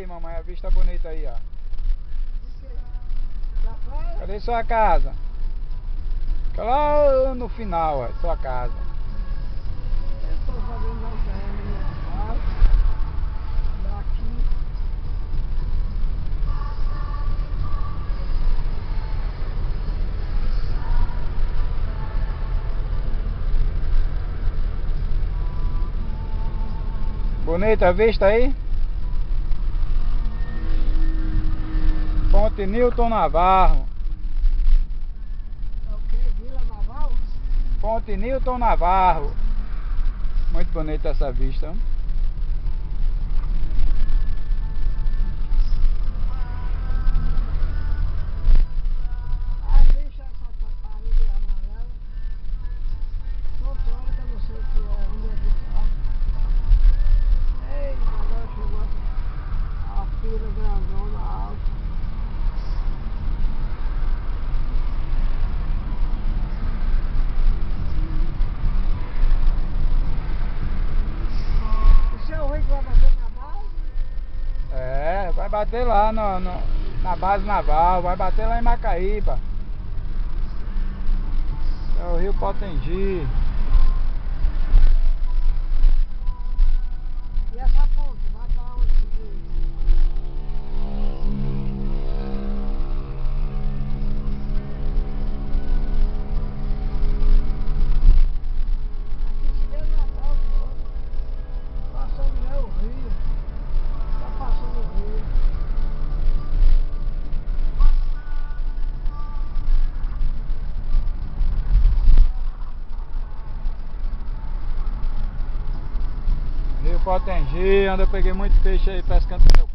a vista bonita aí, ó. Cadê sua casa? Fica lá no final, ó, sua casa. Eu fazendo minha casa. Bonita a vista aí? Ponte Newton Navarro. Ponte Newton Navarro. Muito bonita essa vista. Ah, vai bater lá no, no- na base naval, vai bater lá em Macaíba. É o Rio Potengi. Onde eu peguei muito peixe aí pescando com meu